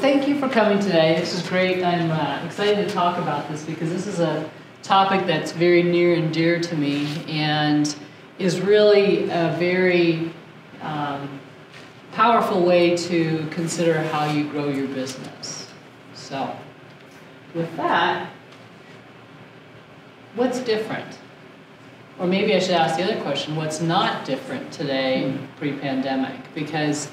thank you for coming today. This is great. I'm uh, excited to talk about this because this is a topic that's very near and dear to me and is really a very um, powerful way to consider how you grow your business. So, with that, what's different? Or maybe I should ask the other question what's not different today, pre pandemic? Because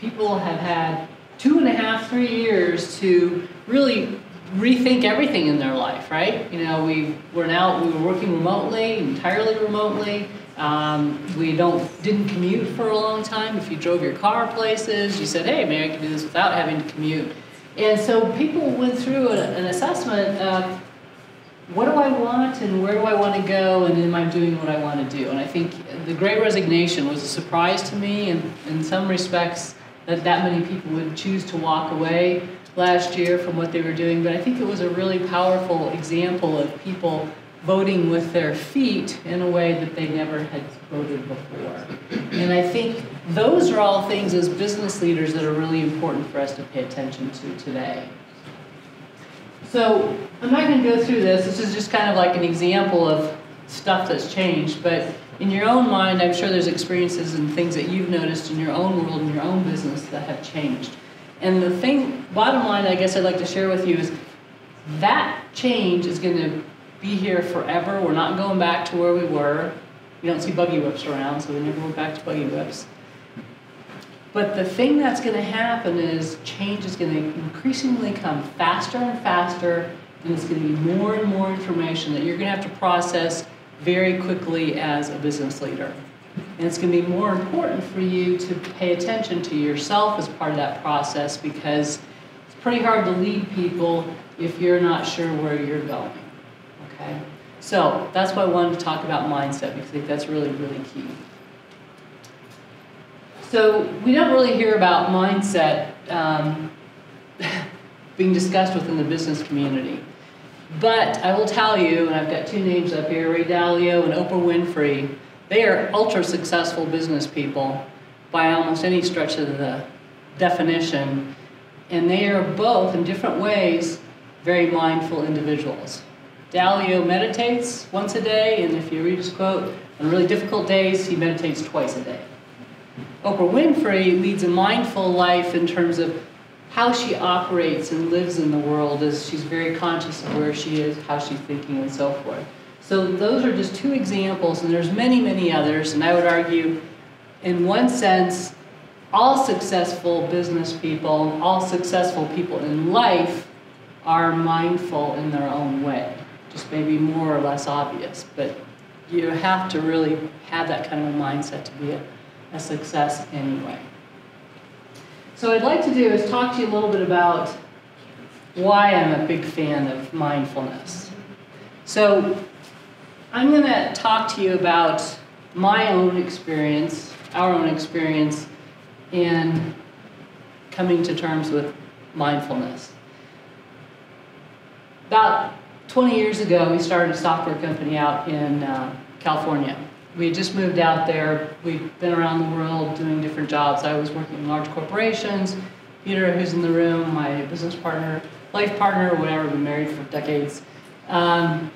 people have had two and a half, three years to really rethink everything in their life, right? You know, we were now we were working remotely, entirely remotely. Um, we don't didn't commute for a long time. If you drove your car places, you said, "Hey, maybe I can do this without having to commute." And so people went through a, an assessment of what do I want and where do I want to go and am I doing what I want to do? And I think the Great Resignation was a surprise to me, and in some respects, that that many people would choose to walk away last year from what they were doing. But I think it was a really powerful example of people voting with their feet in a way that they never had voted before. And I think those are all things as business leaders that are really important for us to pay attention to today. So I'm not going to go through this. This is just kind of like an example of stuff that's changed. But in your own mind, I'm sure there's experiences and things that you've noticed in your own world, in your own business that have changed. And the thing, bottom line, I guess I'd like to share with you is that change is going to be here forever. We're not going back to where we were. We don't see buggy whips around, so we never went back to buggy whips. But the thing that's going to happen is change is going to increasingly come faster and faster, and it's going to be more and more information that you're going to have to process very quickly as a business leader. And it's going to be more important for you to pay attention to yourself as part of that process because it's pretty hard to lead people if you're not sure where you're going. Okay? So that's why I wanted to talk about mindset because I think that's really, really key. So we don't really hear about mindset um, being discussed within the business community. But I will tell you, and I've got two names up here, Ray Dalio and Oprah Winfrey, they are ultra successful business people by almost any stretch of the definition. And they are both, in different ways, very mindful individuals. Dalio meditates once a day, and if you read his quote, on really difficult days, he meditates twice a day. Oprah Winfrey leads a mindful life in terms of how she operates and lives in the world is she's very conscious of where she is, how she's thinking, and so forth. So those are just two examples, and there's many, many others, and I would argue, in one sense, all successful business people, all successful people in life are mindful in their own way, just maybe more or less obvious, but you have to really have that kind of a mindset to be a a success anyway. So what I'd like to do is talk to you a little bit about why I'm a big fan of mindfulness. So I'm going to talk to you about my own experience, our own experience in coming to terms with mindfulness. About 20 years ago, we started a software company out in uh, California we just moved out there. We'd been around the world doing different jobs. I was working in large corporations. Peter, who's in the room, my business partner, life partner, whatever, been married for decades. Um,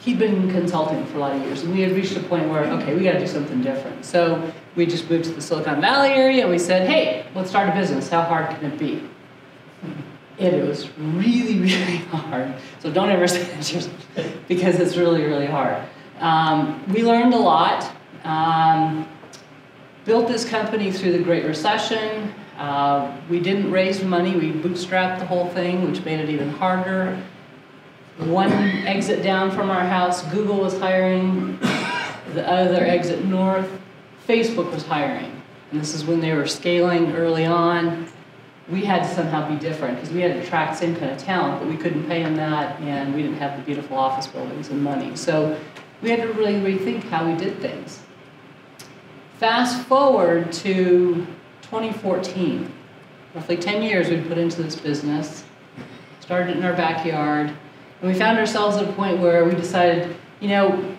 he'd been consulting for a lot of years, and we had reached a point where, okay, we got to do something different. So we just moved to the Silicon Valley area, and we said, hey, let's start a business. How hard can it be? And it was really, really hard. So don't ever say that because it's really, really hard. Um, we learned a lot. Um, built this company through the Great Recession. Uh, we didn't raise money, we bootstrapped the whole thing, which made it even harder. One exit down from our house, Google was hiring. The other exit north, Facebook was hiring. And this is when they were scaling early on. We had to somehow be different because we had to attract same kind of talent, but we couldn't pay them that, and we didn't have the beautiful office buildings and money. So we had to really rethink how we did things. Fast forward to 2014, roughly 10 years we put into this business, started in our backyard, and we found ourselves at a point where we decided, you know,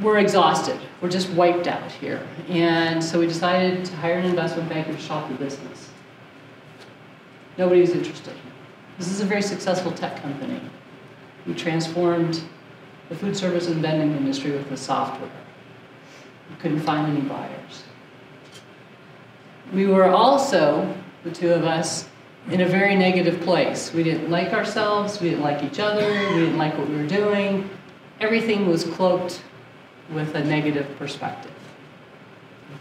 we're exhausted. We're just wiped out here. And so we decided to hire an investment banker to shop the business. Nobody was interested. This is a very successful tech company. We transformed the food service and vending industry with the software. We couldn't find any buyers. We were also, the two of us, in a very negative place. We didn't like ourselves, we didn't like each other, we didn't like what we were doing. Everything was cloaked with a negative perspective.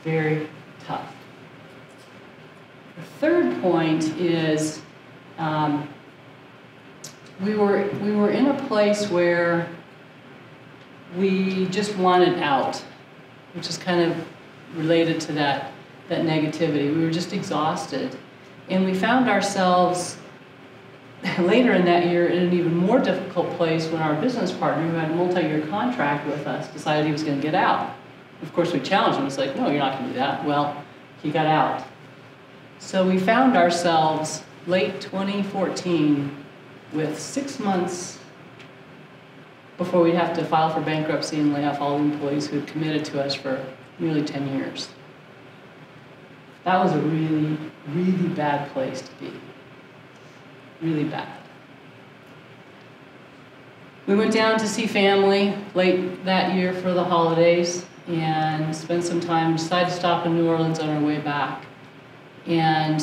Very tough. The third point is um, we, were, we were in a place where we just wanted out, which is kind of related to that, that negativity. We were just exhausted. And we found ourselves later in that year in an even more difficult place when our business partner, who had a multi-year contract with us, decided he was going to get out. Of course, we challenged him. It's like, no, you're not going to do that. Well, he got out. So we found ourselves late 2014 with six months before we'd have to file for bankruptcy and lay off all the employees who had committed to us for nearly 10 years. That was a really, really bad place to be. Really bad. We went down to see family late that year for the holidays and spent some time, decided to stop in New Orleans on our way back. And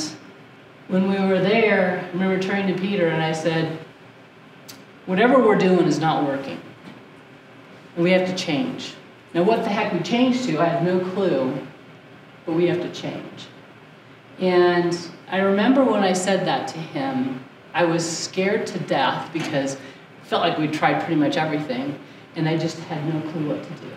when we were there, I remember turning to Peter and I said, whatever we're doing is not working. And we have to change. Now, what the heck we change to, I have no clue, but we have to change. And I remember when I said that to him, I was scared to death because it felt like we'd tried pretty much everything, and I just had no clue what to do.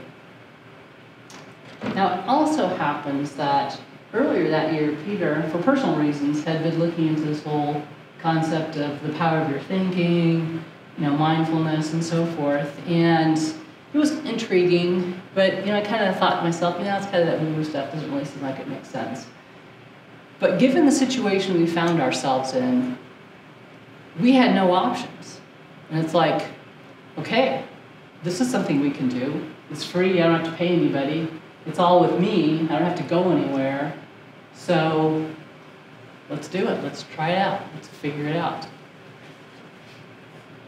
Now, it also happens that earlier that year, Peter, for personal reasons, had been looking into this whole concept of the power of your thinking, you know, mindfulness and so forth. And it was intriguing, but you know, I kind of thought to myself, you know, it's kind of that woo stuff doesn't really seem like it makes sense. But given the situation we found ourselves in, we had no options. And it's like, okay, this is something we can do. It's free, I don't have to pay anybody. It's all with me, I don't have to go anywhere. So let's do it. Let's try it out. Let's figure it out.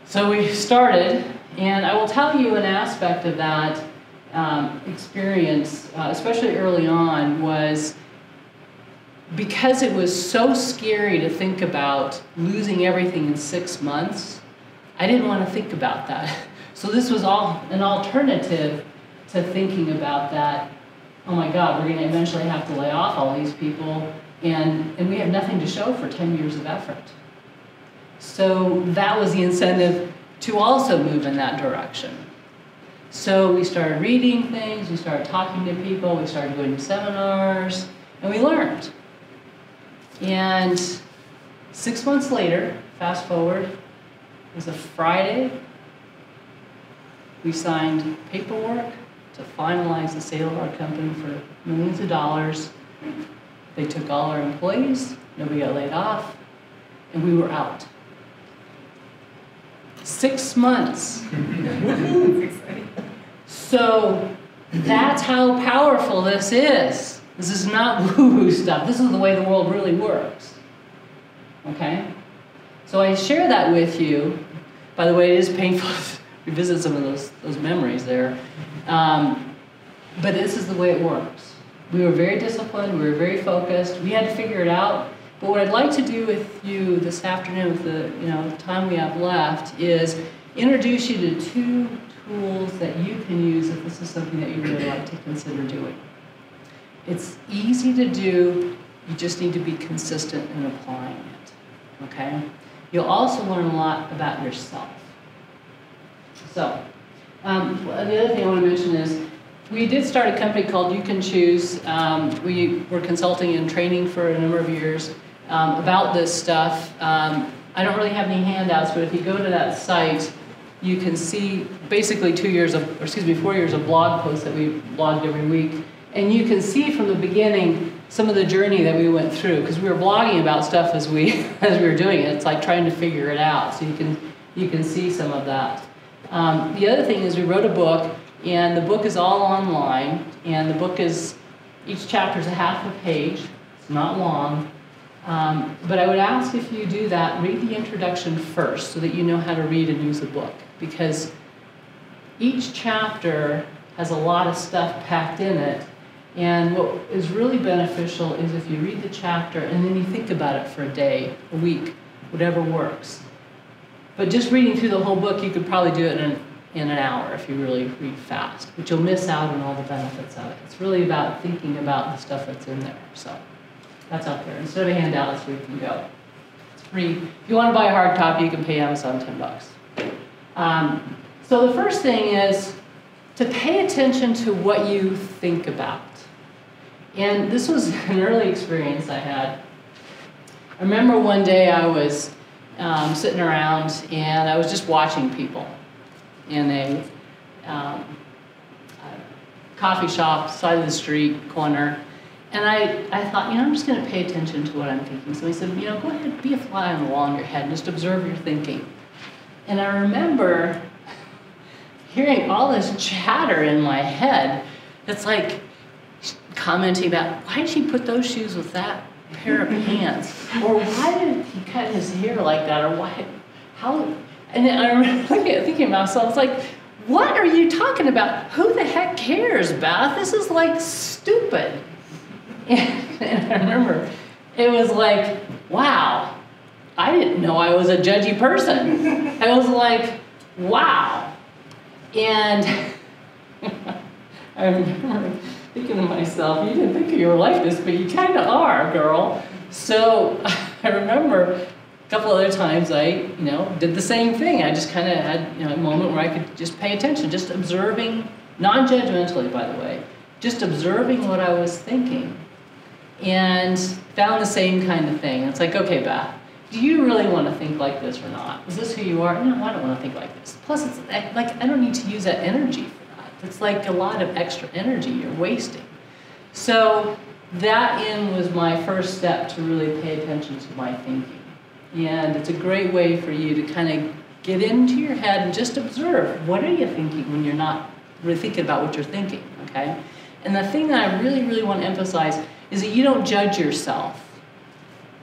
So we started, and I will tell you an aspect of that um, experience, uh, especially early on, was because it was so scary to think about losing everything in six months, I didn't want to think about that. So this was all an alternative to thinking about that oh my God, we're going to eventually have to lay off all these people, and, and we have nothing to show for 10 years of effort. So that was the incentive to also move in that direction. So we started reading things, we started talking to people, we started going to seminars, and we learned. And six months later, fast forward, it was a Friday. We signed paperwork to finalize the sale of our company for millions of dollars. They took all our employees, nobody got laid off, and we were out. Six months. so that's how powerful this is. This is not woo-woo stuff. This is the way the world really works. Okay? So I share that with you. By the way, it is painful to revisit some of those, those memories there. Um, but this is the way it works. We were very disciplined, we were very focused, we had to figure it out. But what I'd like to do with you this afternoon, with the you know time we have left, is introduce you to two tools that you can use if this is something that you really like to consider doing. It's easy to do, you just need to be consistent in applying it. Okay? You'll also learn a lot about yourself. So, um, the other thing I want to mention is we did start a company called You Can Choose. Um, we were consulting and training for a number of years um, about this stuff. Um, I don't really have any handouts, but if you go to that site, you can see basically two years of, or excuse me, four years of blog posts that we blogged every week. And you can see from the beginning some of the journey that we went through because we were blogging about stuff as we as we were doing it. It's like trying to figure it out. So you can you can see some of that. Um, the other thing is we wrote a book, and the book is all online, and the book is, each chapter is a half a page, it's not long, Um, but I would ask if you do that, read the introduction first so that you know how to read and use a book. Because each chapter has a lot of stuff packed in it. And what is really beneficial is if you read the chapter and then you think about it for a day, a week, whatever works. But just reading through the whole book, you could probably do it in an, in an hour if you really read fast, but you'll miss out on all the benefits of it. It's really about thinking about the stuff that's in there. So that's out there. Instead of a handout, where you can go. It's free. If you want to buy a hard copy, you can pay Amazon 10 bucks. Um, so the first thing is to pay attention to what you think about. And this was an early experience I had. I remember one day I was um, sitting around and I was just watching people in a, um, a coffee shop, side of the street, corner. And I, I thought, you know, I'm just going to pay attention to what I'm thinking. So he said, you know, go ahead, be a fly on the wall in your head and just observe your thinking. And I remember hearing all this chatter in my head that's like commenting about why did he put those shoes with that pair of pants? Or why did he cut his hair like that? Or why, how, and then I remember thinking to myself, like, what are you talking about? Who the heck cares, Beth? This is like stupid. And, I remember it was like, wow, I didn't know I was a judgy person. I was like, wow. And I remember thinking to myself, you didn't think you were like this, but you kind of are, girl. So I remember a couple other times I, you know, did the same thing. I just kind of had you know, a moment where I could just pay attention, just observing, non-judgmentally, by the way, just observing what I was thinking, and found the same kind of thing. It's like, okay, Beth, do you really want to think like this or not? Is this who you are? No, I don't want to think like this. Plus, it's like I don't need to use that energy for that. it's like a lot of extra energy you're wasting. So that in was my first step to really pay attention to my thinking. And it's a great way for you to kind of get into your head and just observe what are you thinking when you're not really thinking about what you're thinking, okay? And the thing that I really, really want to emphasize is that you don't judge yourself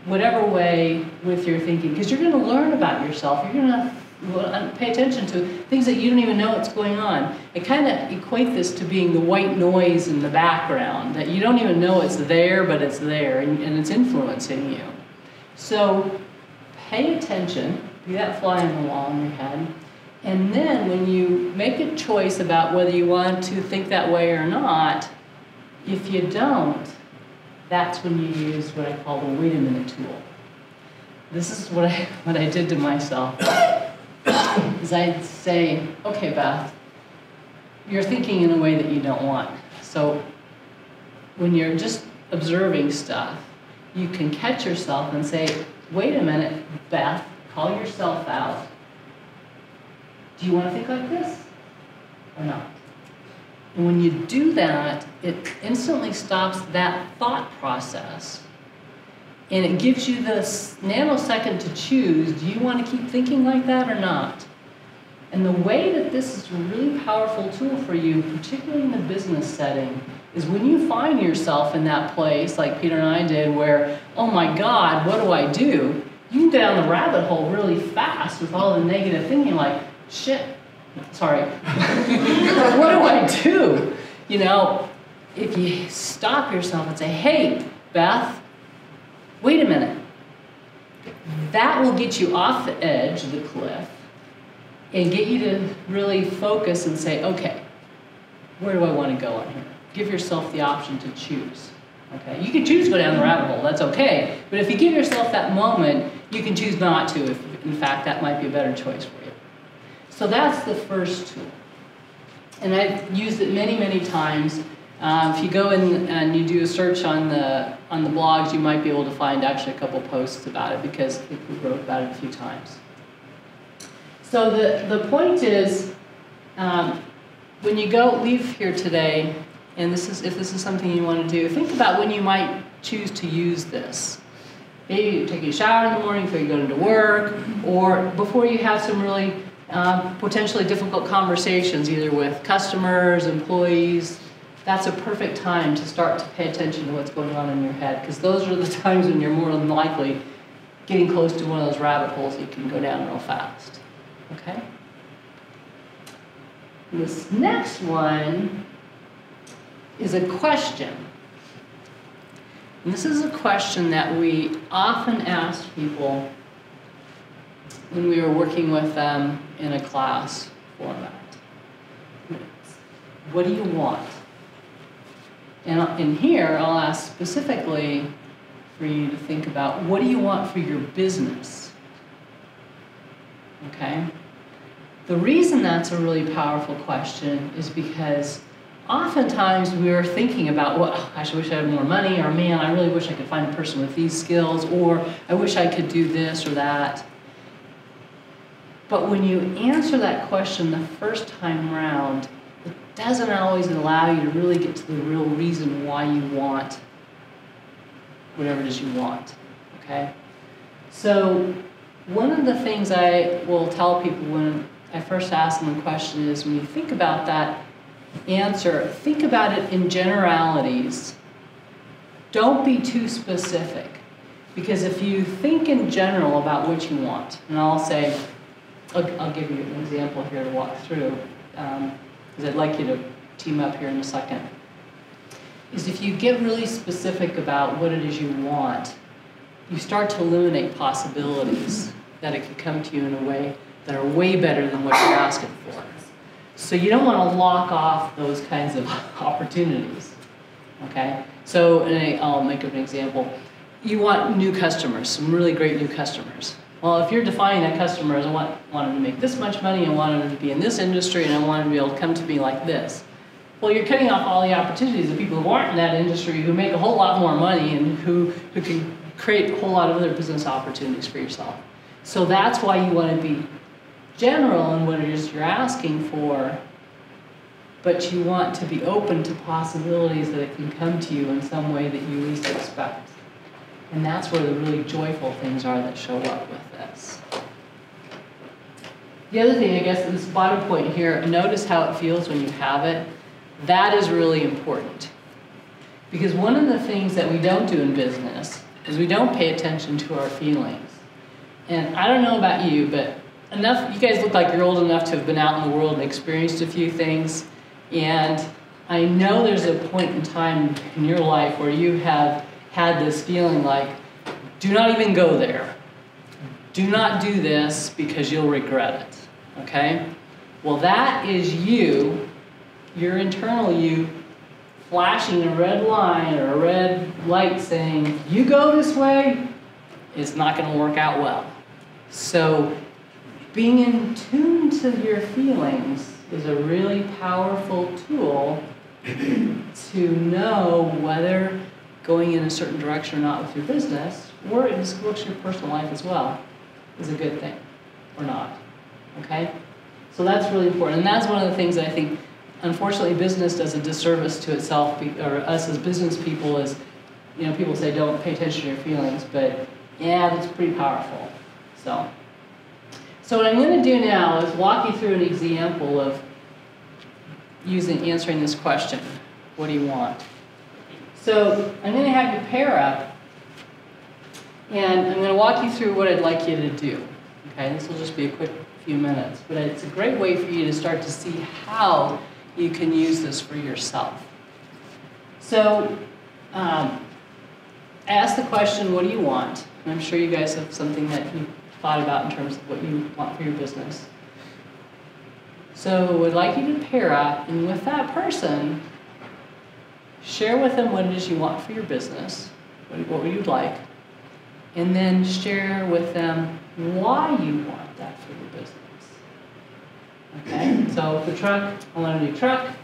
whatever way with your thinking because you're going to learn about yourself. You're going to pay attention to things that you don't even know what's going on. I kind of equate this to being the white noise in the background, that you don't even know it's there, but it's there, and, and it's influencing you. So pay attention, be that fly on the wall in your head, and then when you make a choice about whether you want to think that way or not, if you don't, that's when you use what I call the wait a minute tool. This is what I, what I did to myself is I'd say, okay, Beth, you're thinking in a way that you don't want. So when you're just observing stuff, you can catch yourself and say, wait a minute, Beth, call yourself out. Do you want to think like this or not? And when you do that, it instantly stops that thought process and it gives you this nanosecond to choose do you want to keep thinking like that or not? And the way that this is a really powerful tool for you, particularly in the business setting, is when you find yourself in that place, like Peter and I did, where, oh my God, what do I do? You can down the rabbit hole really fast with all the negative thinking, like, shit, sorry, what do I do? You know, if you stop yourself and say, hey, Beth, wait a minute. That will get you off the edge of the cliff and get you to really focus and say, okay, where do I want to go on here? Give yourself the option to choose. Okay, you can choose to go down the rabbit hole. That's okay. But if you give yourself that moment, you can choose not to. If in fact that might be a better choice for you. So that's the first and I've used it many, many times. Uh, if you go in and you do a search on the on the blogs, you might be able to find actually a couple posts about it because we wrote about it a few times. So the, the point is, um, when you go leave here today, and this is if this is something you want to do, think about when you might choose to use this. Maybe you take a shower in the morning before you go into work, or before you have some really um, potentially difficult conversations, either with customers, employees, that's a perfect time to start to pay attention to what's going on in your head because those are the times when you're more than likely getting close to one of those rabbit holes you can go down real fast. Okay? This next one is a question. And this is a question that we often ask people when we were working with them in a class format. What do you want? And in here, I'll ask specifically for you to think about what do you want for your business? Okay? The reason that's a really powerful question is because oftentimes we are thinking about, well, gosh, I wish I had more money, or man, I really wish I could find a person with these skills, or I wish I could do this or that. But when you answer that question the first time around, it doesn't always allow you to really get to the real reason why you want whatever it is you want. Okay? So, one of the things I will tell people when I first ask them the question is when you think about that answer, think about it in generalities. Don't be too specific. Because if you think in general about what you want, and I'll say, I'll, I'll give you an example here to walk through, because um, I'd like you to team up here in a second is if you get really specific about what it is you want, you start to eliminate possibilities that it could come to you in a way that are way better than what you're asking for. So you don't want to lock off those kinds of opportunities. Okay? So I'll make up an example. You want new customers, some really great new customers. Well, if you're defining that customer as I want, want to make this much money, I want to be in this industry, and I want to be able to come to me like this, well, you're cutting off all the opportunities of people who aren't in that industry who make a whole lot more money and who, who can create a whole lot of other business opportunities for yourself. So that's why you want to be general in what it is you're asking for, but you want to be open to possibilities that it can come to you in some way that you least expect. And that's where the really joyful things are that show up with this. The other thing, I guess, this bottom point here, notice how it feels when you have it. That is really important. Because one of the things that we don't do in business is we don't pay attention to our feelings. And I don't know about you, but enough you guys look like you're old enough to have been out in the world and experienced a few things. And I know there's a point in time in your life where you have had this feeling like, do not even go there. Do not do this because you'll regret it. Okay? Well, that is you your internal you flashing a red line or a red light saying, you go this way, it's not going to work out well. So, being in tune to your feelings is a really powerful tool to know whether going in a certain direction or not with your business, or it just looks your personal life as well, is a good thing or not. Okay? So that's really important. And that's one of the things I think unfortunately, business does a disservice to itself, or us as business people, is, you know, people say don't pay attention to your feelings, but yeah, that's pretty powerful. So, so what I'm going to do now is walk you through an example of using answering this question. What do you want? So I'm going to have you pair up, and I'm going to walk you through what I'd like you to do. Okay, this will just be a quick few minutes, but it's a great way for you to start to see how you can use this for yourself. So um, ask the question, what do you want? And I'm sure you guys have something that you thought about in terms of what you want for your business. So I'd like you to pair up, and with that person, share with them what it is you want for your business, what you'd like, and then share with them why you want that for your business. Okay, so the truck, I want a new truck.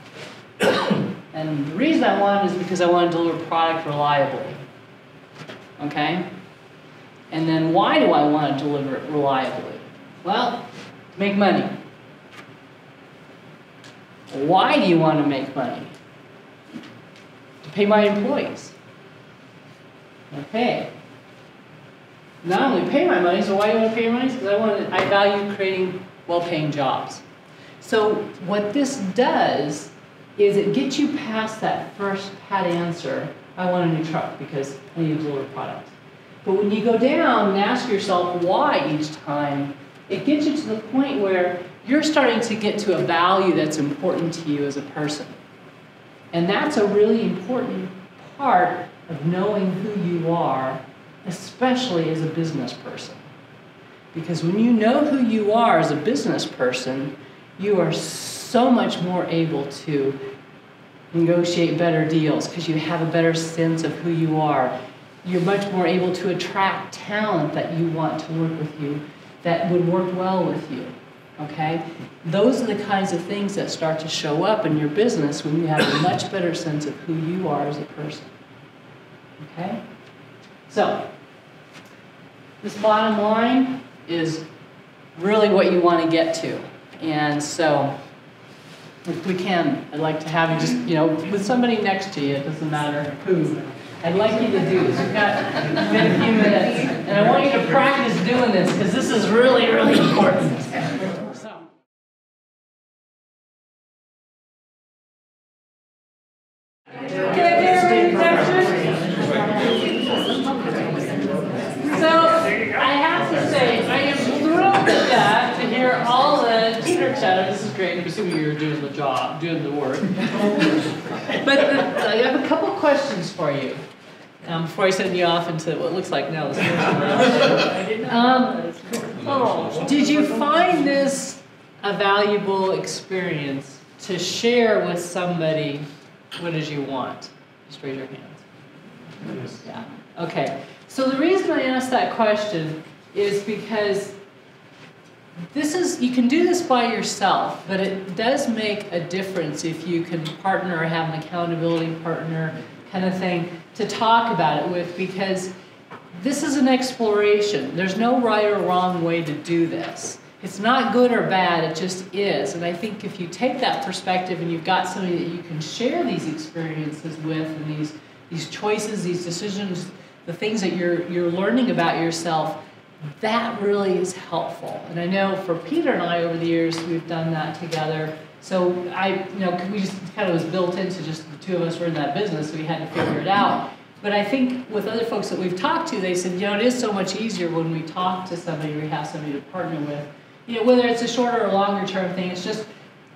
and the reason I want it is because I want to deliver product reliably. Okay? And then why do I want to deliver it reliably? Well, make money. Why do you want to make money? Pay my employees. Okay. Not only pay my money, so why do I want to pay my money? Because I want to, I value creating well-paying jobs. So what this does is it gets you past that first pat answer, I want a new truck because I need a deliver product. But when you go down and ask yourself why each time, it gets you to the point where you're starting to get to a value that's important to you as a person. And that's a really important part of knowing who you are, especially as a business person. Because when you know who you are as a business person, you are so much more able to negotiate better deals because you have a better sense of who you are. You're much more able to attract talent that you want to work with you, that would work well with you. Okay? Those are the kinds of things that start to show up in your business when you have a much better sense of who you are as a person. Okay? So, this bottom line is really what you want to get to. And so, if we can, I'd like to have you just, you know, with somebody next to you, it doesn't matter who. I'd like you to do this. We've got, a few minutes, and I want you to practice doing this because this is really, really important. So. Can I get So I have to say, I am thrilled to death to hear all the teeter chatter. This is great. I'm assuming you're doing the job, doing the work. but the, I have a couple questions for you. Um, before I send you off into what looks like now the um, oh, Did you find this a valuable experience to share with somebody what did you want? Just raise your hands. Yeah. Okay. So the reason I asked that question is because this is you can do this by yourself, but it does make a difference if you can partner or have an accountability partner kind of thing to talk about it with because this is an exploration. There's no right or wrong way to do this. It's not good or bad, it just is. And I think if you take that perspective and you've got somebody that you can share these experiences with and these, these choices, these decisions, the things that you're, you're learning about yourself, that really is helpful. And I know for Peter and I over the years, we've done that together. So I, you know, we just kind of was built into just the two of us were in that business, so we had to figure it out. But I think with other folks that we've talked to, they said, you know, it is so much easier when we talk to somebody or we have somebody to partner with. You know, whether it's a shorter or longer term thing, it's just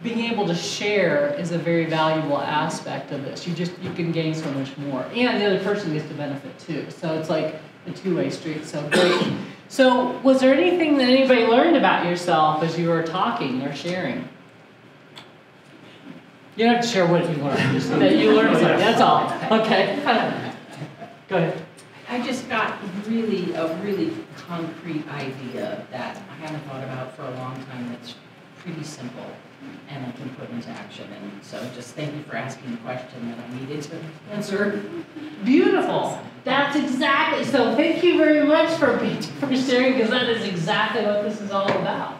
being able to share is a very valuable aspect of this. You just you can gain so much more, and the other person gets to benefit too. So it's like a two-way street. So great. So was there anything that anybody learned about yourself as you were talking or sharing? You don't have to share what you learned. Just that you learned oh, something. That's all. Okay. Go ahead. I just got really a really concrete idea that I haven't thought about for a long time. That's pretty simple, and I can put into action. And so, just thank you for asking the question that I needed to answer. Beautiful. That's exactly. So, thank you very much for for sharing because that is exactly what this is all about.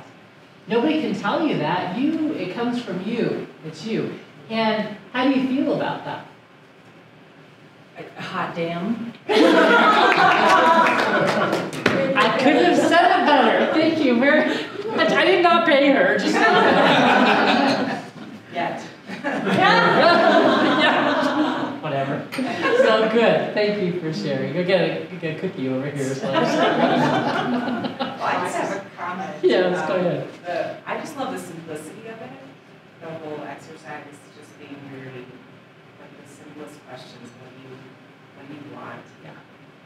Nobody can tell you that. You, it comes from you. It's you. And how do you feel about that? hot damn. I couldn't have said it better. Thank you very much. I did not pay her. Just Yet. yeah. yeah. Whatever. So good. Thank you for sharing. Go get a, get a cookie over here. So. well, I just have a comment. Yeah, let's go ahead. Um, the, I just love the simplicity of it. The whole exercise just being very, like the simplest questions when you want. Yeah.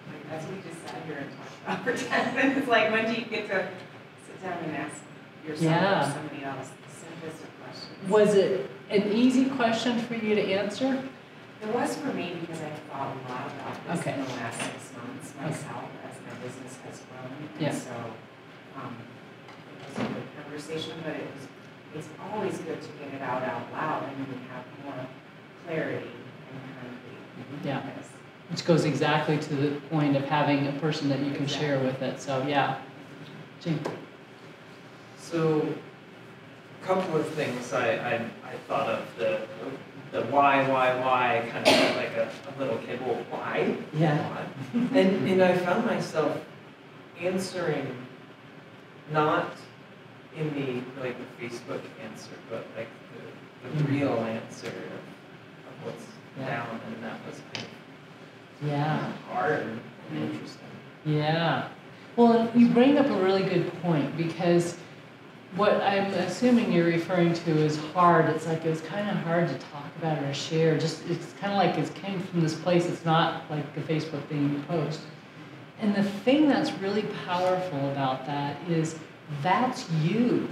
Like, as we just sat here and talked about for 10 minutes, like when do you get to sit down and ask yourself yeah. or somebody else simplest questions? Was it an easy question for you to answer? It was for me because I thought a lot about this okay. in the last six months myself okay. as my business has grown. And yeah. so um, it was a good conversation, but it was it's always good to get it out out loud and then have more clarity and concrete. Yeah which goes exactly to the point of having a person that you can exactly. share with it. So yeah, Jim. So, a couple of things I, I, I thought of the the why why why kind of like a, a little kid. Well, why? Yeah. Why? and and I found myself answering not in the like the Facebook answer, but like the, the mm-hmm. real answer of, of what's Yeah. down, and that was kind Yeah. hard and interesting. Yeah. Well, you bring up a really good point because what I'm assuming you're referring to is hard. It's like it was kind of hard to talk about or share. Just it's kind of like it came from this place. It's not like the Facebook thing you post. And the thing that's really powerful about that is that's you.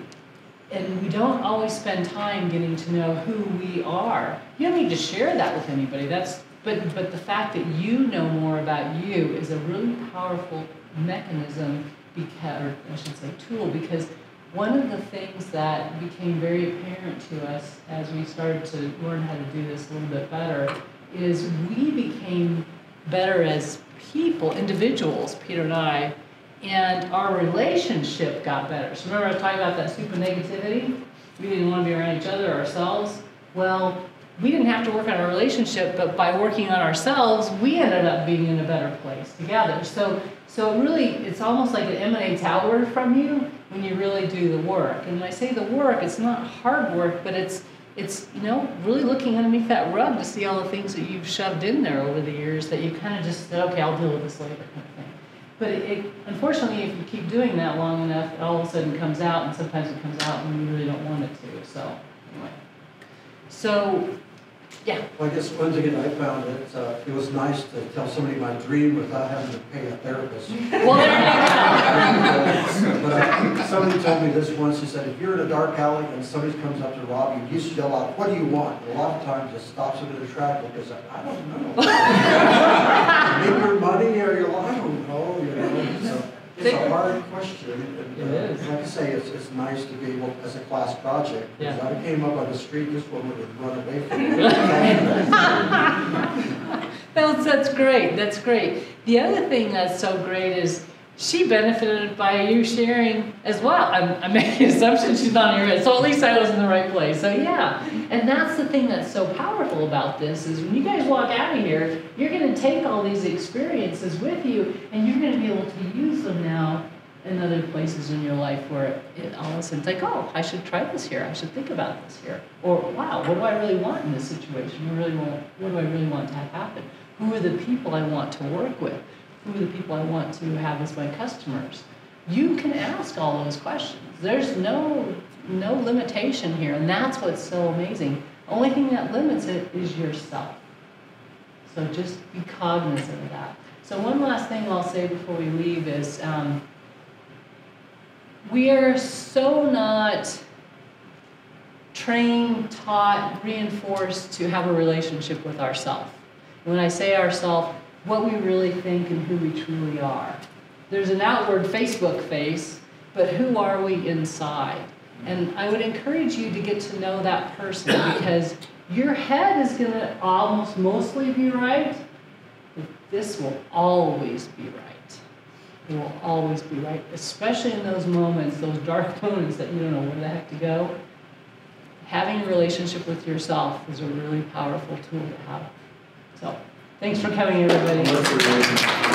And we don't always spend time getting to know who we are. You don't need to share that with anybody. That's but but the fact that you know more about you is a really powerful mechanism because or I should say tool because one of the things that became very apparent to us as we started to learn how to do this a little bit better is we became better as people, individuals, Peter and I, and our relationship got better. So remember I was talking about that super negativity? We didn't want to be around each other ourselves. Well, we didn't have to work on our relationship, but by working on ourselves, we ended up being in a better place together. So, so really, it's almost like it emanates outward from you when you really do the work. And when I say the work, it's not hard work, but it's, it's you know, really looking underneath that rug to see all the things that you've shoved in there over the years that you kind of just said, okay, I'll deal with this later, kind of thing. But it, it, unfortunately, if you keep doing that long enough, it all of a sudden comes out, and sometimes it comes out when you really don't want it to. So, anyway. So, yeah. Well, I guess thing that I found that uh, it was nice to tell somebody my dream without having to pay a therapist. Well, there But I- somebody told me this once, he said, if you're in a dark alley and somebody comes up to rob you, you just yell out, what do you want? And a lot of times it stops them in their track because I don't know. Make your money or your life, I don't know, you know, so it's a hard question. and, uh, It is. Like I say, it's, it's nice to be able, as a class project, because Yeah. I came up on the street, this woman would run away from me. That's, that's great. That's great. The other thing that's so great is she benefited by you sharing as well. I'm, I'm making assumptions she's not in your head, so at least I was in the right place. So yeah, and that's the thing that's so powerful about this is when you guys walk out of here, you're going to take all these experiences with you, and you're going to be able to use them now in other places in your life where it, all of a sudden like, oh, I should try this here. I should think about this here. Or wow, what do I really want in this situation? What really want? What do I really want to have happen? Who are the people I want to work with? Who are the people I want to have as my customers? You can ask all those questions. There's no no limitation here, and that's what's so amazing. Only thing that limits it is yourself. So just be cognizant of that. So one last thing I'll say before we leave is um, we are so not trained, taught, reinforced to have a relationship with ourself. When I say ourself, what we really think and who we truly are. There's an outward Facebook face, but who are we inside? And I would encourage you to get to know that person because your head is going to almost mostly be right, but this will always be right. It will always be right, especially in those moments, those dark moments that you don't know where the heck to go. Having a relationship with yourself is a really powerful tool to have. So, thanks for coming, everybody.